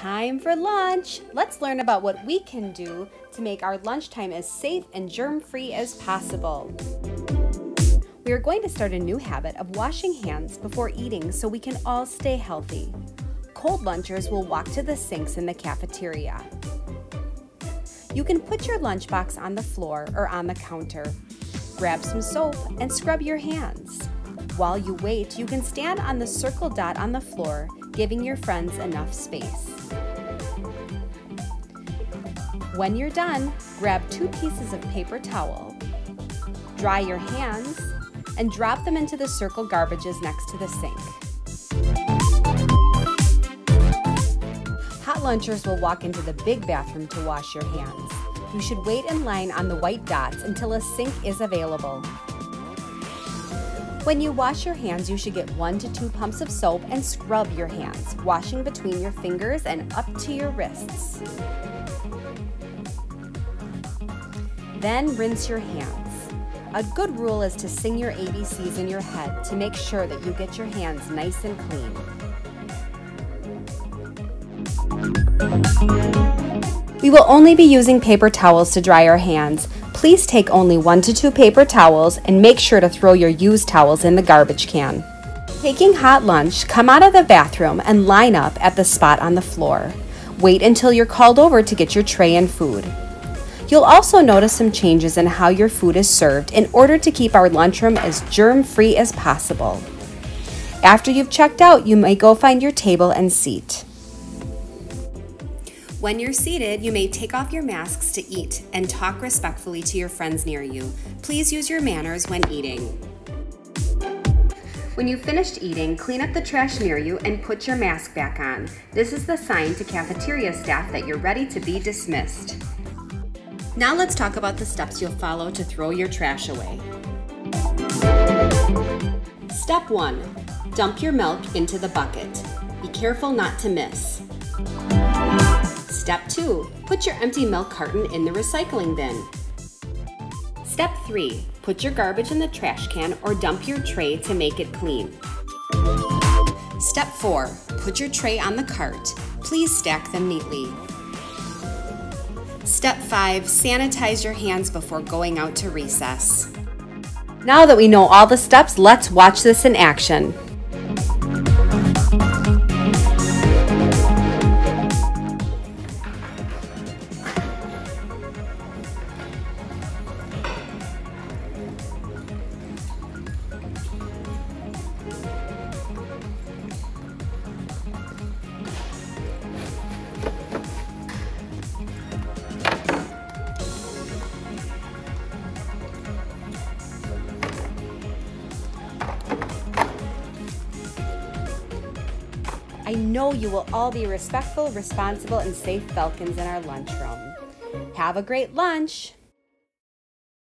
Time for lunch! Let's learn about what we can do to make our lunchtime as safe and germ-free as possible. We are going to start a new habit of washing hands before eating so we can all stay healthy. Cold lunchers will walk to the sinks in the cafeteria. You can put your lunchbox on the floor or on the counter. Grab some soap and scrub your hands. While you wait, you can stand on the circle dot on the floor giving your friends enough space. When you're done, grab two pieces of paper towel, dry your hands, and drop them into the circle garbages next to the sink. Hot lunchers will walk into the big bathroom to wash your hands. You should wait in line on the white dots until a sink is available. When you wash your hands, you should get one to two pumps of soap and scrub your hands, washing between your fingers and up to your wrists. Then rinse your hands. A good rule is to sing your ABCs in your head to make sure that you get your hands nice and clean. We will only be using paper towels to dry our hands, Please take only one to two paper towels and make sure to throw your used towels in the garbage can. Taking hot lunch, come out of the bathroom and line up at the spot on the floor. Wait until you're called over to get your tray and food. You'll also notice some changes in how your food is served in order to keep our lunchroom as germ-free as possible. After you've checked out, you may go find your table and seat. When you're seated, you may take off your masks to eat and talk respectfully to your friends near you. Please use your manners when eating. When you've finished eating, clean up the trash near you and put your mask back on. This is the sign to cafeteria staff that you're ready to be dismissed. Now let's talk about the steps you'll follow to throw your trash away. Step 1. Dump your milk into the bucket. Be careful not to miss. Step 2. Put your empty milk carton in the recycling bin. Step 3. Put your garbage in the trash can or dump your tray to make it clean. Step 4. Put your tray on the cart. Please stack them neatly. Step 5. Sanitize your hands before going out to recess. Now that we know all the steps, let's watch this in action. I know you will all be respectful, responsible, and safe Falcons in our lunchroom. Have a great lunch!